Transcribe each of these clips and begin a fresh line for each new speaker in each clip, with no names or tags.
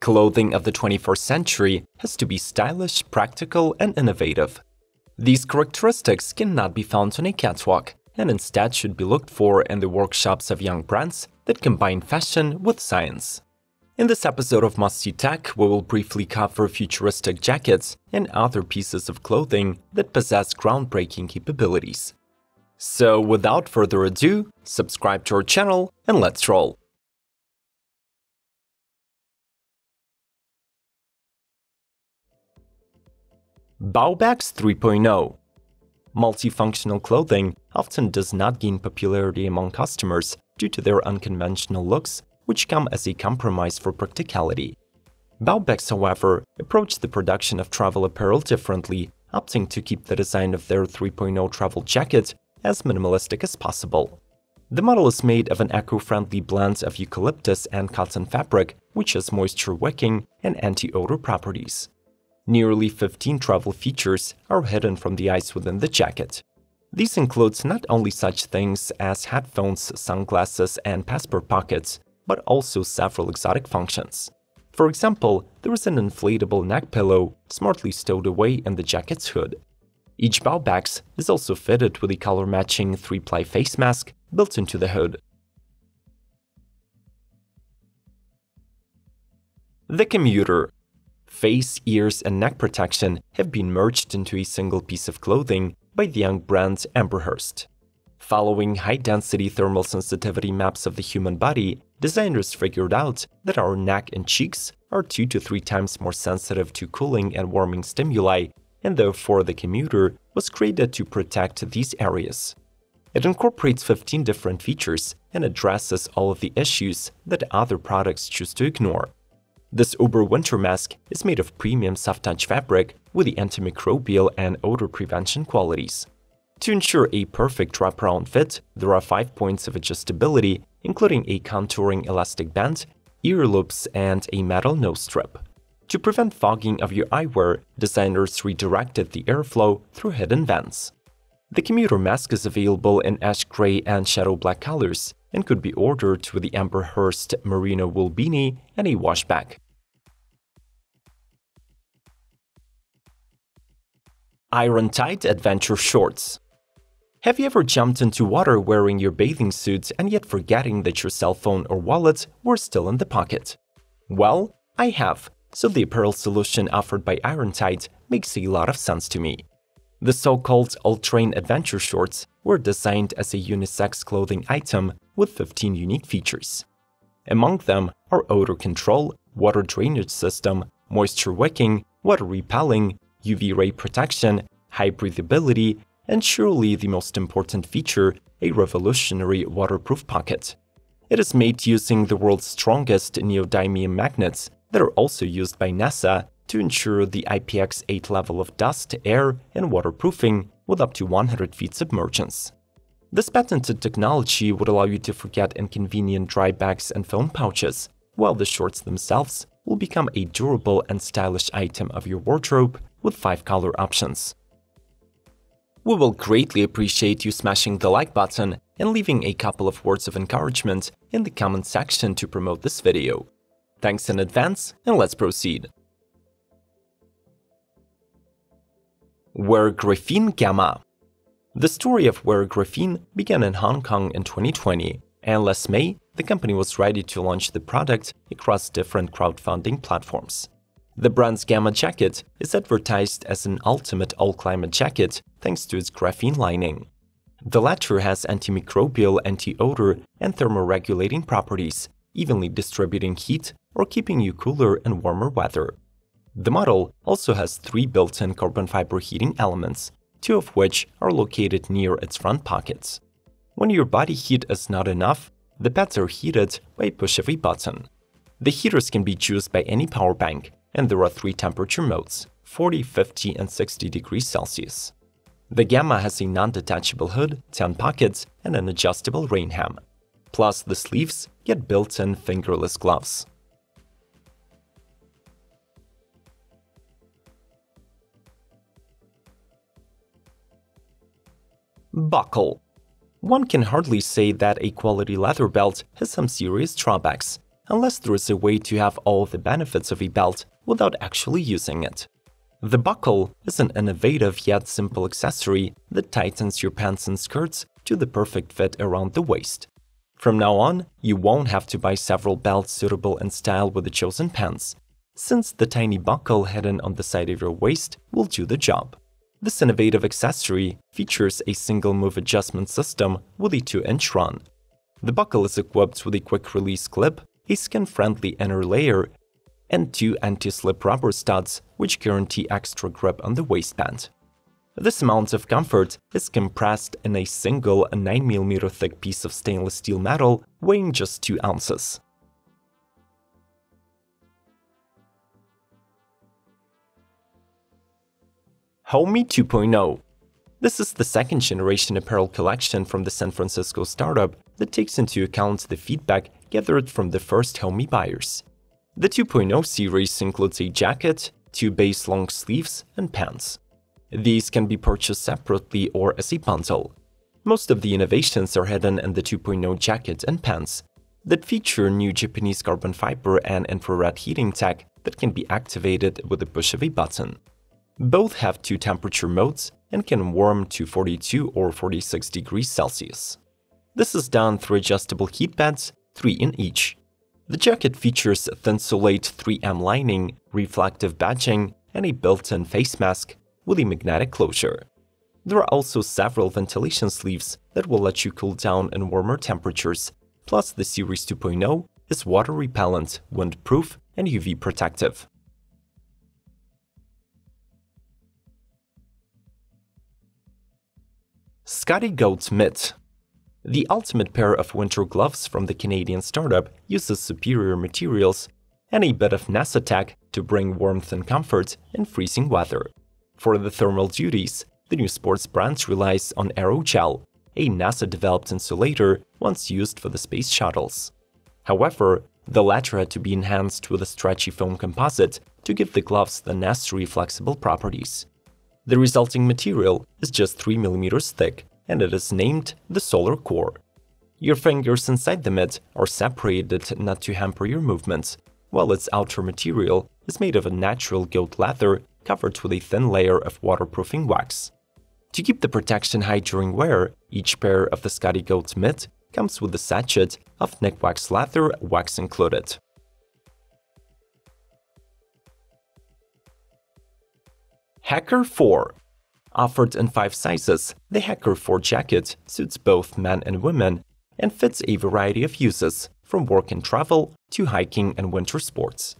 Clothing of the 21st century has to be stylish, practical, and innovative. These characteristics cannot be found on a catwalk, and instead should be looked for in the workshops of young brands that combine fashion with science. In this episode of Must See Tech, we will briefly cover futuristic jackets and other pieces of clothing that possess groundbreaking capabilities. So without further ado, subscribe to our channel and let's roll! BauBax 3.0 Multifunctional clothing often does not gain popularity among customers due to their unconventional looks, which come as a compromise for practicality. BauBax, however, approach the production of travel apparel differently, opting to keep the design of their 3.0 travel jacket as minimalistic as possible. The model is made of an eco-friendly blend of eucalyptus and cotton fabric, which has moisture-wicking and anti-odor properties. Nearly 15 travel features are hidden from the eyes within the jacket. These includes not only such things as headphones, sunglasses, and passport pockets, but also several exotic functions. For example, there is an inflatable neck pillow smartly stowed away in the jacket's hood. Each BauBax is also fitted with a color-matching 3-ply face mask built into the hood. The commuter face, ears, and neck protection have been merged into a single piece of clothing by the young brand Emberhurst. Following high-density thermal sensitivity maps of the human body, designers figured out that our neck and cheeks are two to three times more sensitive to cooling and warming stimuli, and therefore the commuter was created to protect these areas. It incorporates 15 different features and addresses all of the issues that other products choose to ignore. This Uber winter mask is made of premium soft-touch fabric with the antimicrobial and odor prevention qualities. To ensure a perfect wraparound fit, there are five points of adjustability, including a contouring elastic band, ear loops, and a metal nose strip. To prevent fogging of your eyewear, designers redirected the airflow through hidden vents. The commuter mask is available in ash gray and shadow black colors, and could be ordered with the Emberhurst merino wool beanie and a washback. Irontide adventure shorts. Have you ever jumped into water wearing your bathing suit and yet forgetting that your cell phone or wallet were still in the pocket? Well, I have, so the apparel solution offered by Irontide makes a lot of sense to me. The so-called all-terrain adventure shorts were designed as a unisex clothing item with 15 unique features. Among them are odor control, water drainage system, moisture wicking, water repelling, UV ray protection, high breathability, and surely the most important feature, a revolutionary waterproof pocket. It is made using the world's strongest neodymium magnets that are also used by NASA to ensure the IPX8 level of dust, air, and waterproofing with up to 100 feet submergence. This patented technology would allow you to forget inconvenient dry bags and phone pouches, while the shorts themselves will become a durable and stylish item of your wardrobe with 5 color options. We will greatly appreciate you smashing the like button and leaving a couple of words of encouragement in the comment section to promote this video. Thanks in advance and let's proceed. Wear Graphene Gamma The story of Wear Graphene began in Hong Kong in 2020, and last May, the company was ready to launch the product across different crowdfunding platforms. The brand's Gamma jacket is advertised as an ultimate all-climate jacket thanks to its graphene lining. The latter has antimicrobial, anti-odor, and thermoregulating properties, evenly distributing heat or keeping you cooler in warmer weather. The model also has three built-in carbon fiber heating elements, two of which are located near its front pockets. When your body heat is not enough, the pads are heated by a push of a button. The heaters can be used by any power bank, and there are three temperature modes 40, 50, and 60 degrees Celsius. The Gamma has a non-detachable hood, 10 pockets, and an adjustable rain hem. Plus, the sleeves get built-in fingerless gloves. Bucqle One can hardly say that a quality leather belt has some serious drawbacks, unless there is a way to have all the benefits of a belt without actually using it. The buckle is an innovative yet simple accessory that tightens your pants and skirts to the perfect fit around the waist. From now on, you won't have to buy several belts suitable in style with the chosen pants, since the tiny buckle hidden on the side of your waist will do the job. This innovative accessory features a single move adjustment system with a 2 inch run. The buckle is equipped with a quick release clip, a skin friendly inner layer, and two anti slip rubber studs, which guarantee extra grip on the waistband. This amount of comfort is compressed in a single 9mm thick piece of stainless steel metal weighing just 2 ounces. Homi 2.0 This is the second generation apparel collection from the San Francisco startup that takes into account the feedback gathered from the first Homi buyers. The 2.0 series includes a jacket, two base long sleeves, and pants. These can be purchased separately or as a bundle. Most of the innovations are hidden in the 2.0 jacket and pants that feature new Japanese carbon fiber and infrared heating tech that can be activated with the push of a button. Both have two temperature modes and can warm to 42 or 46 degrees Celsius. This is done through adjustable heat pads, three in each. The jacket features Thinsulate 3M lining, reflective badging, and a built-in face mask with a magnetic closure. There are also several ventilation sleeves that will let you cool down in warmer temperatures, plus the Series 2.0 is water repellent, windproof, and UV protective. Scotty Goat Mitt The ultimate pair of winter gloves from the Canadian startup uses superior materials and a bit of NASA tech to bring warmth and comfort in freezing weather. For the thermal duties, the new sports brand relies on Aerogel, a NASA-developed insulator once used for the space shuttles. However, the latter had to be enhanced with a stretchy foam composite to give the gloves the necessary flexible properties. The resulting material is just 3 mm thick and it is named the Solar Core. Your fingers inside the mitt are separated not to hamper your movements, while its outer material is made of a natural goat leather covered with a thin layer of waterproofing wax. To keep the protection high during wear, each pair of the Scotty Goat mitt comes with a sachet of Nikwax leather wax included. Hacker 4 Offered in five sizes, the Hacker 4 jacket suits both men and women and fits a variety of uses, from work and travel to hiking and winter sports.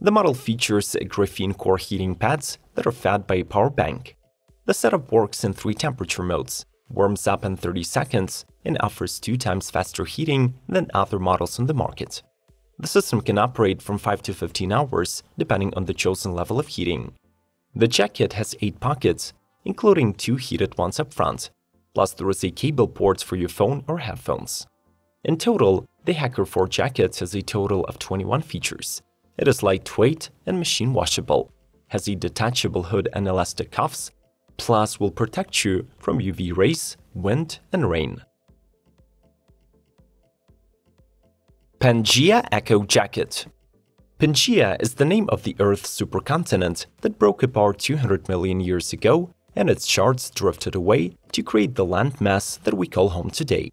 The model features graphene core heating pads that are fed by a power bank. The setup works in three temperature modes, warms up in 30 seconds, and offers two times faster heating than other models on the market. The system can operate from 5 to 15 hours, depending on the chosen level of heating. The jacket has 8 pockets, including two heated ones up front, plus there is a cable port for your phone or headphones. In total, the Hacker 4 jacket has a total of 21 features. It is lightweight and machine washable, has a detachable hood and elastic cuffs, plus will protect you from UV rays, wind, and rain. Pangaea Echo Jacket Pangaea is the name of the Earth's supercontinent that broke apart 200 million years ago and its shards drifted away to create the landmass that we call home today.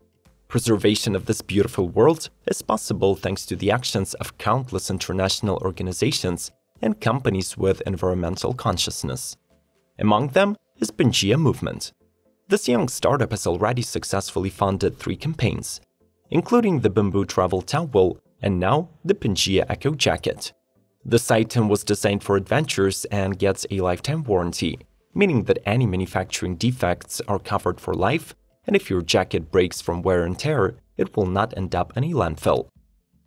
Preservation of this beautiful world is possible thanks to the actions of countless international organizations and companies with environmental consciousness. Among them is Pangaea Movement. This young startup has already successfully funded three campaigns, including the Bamboo Travel Towel and now the Pangaea Echo Jacket. The item was designed for adventures and gets a lifetime warranty, meaning that any manufacturing defects are covered for life, and if your jacket breaks from wear and tear, it will not end up in a landfill.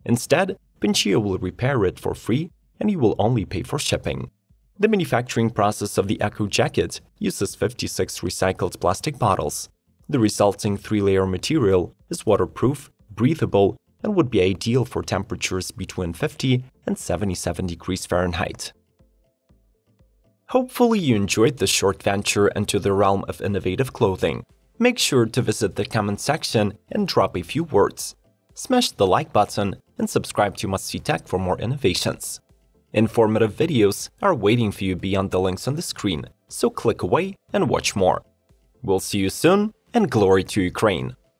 Instead, Pangaea will repair it for free and you will only pay for shipping. The manufacturing process of the Echo Jacket uses 56 recycled plastic bottles. The resulting three-layer material is waterproof, breathable, and would be ideal for temperatures between 50 and 77 degrees Fahrenheit. Hopefully you enjoyed this short venture into the realm of innovative clothing. Make sure to visit the comment section and drop a few words. Smash the like button and subscribe to Must See Tech for more innovations. Informative videos are waiting for you beyond the links on the screen, so click away and watch more. We'll see you soon, and glory to Ukraine!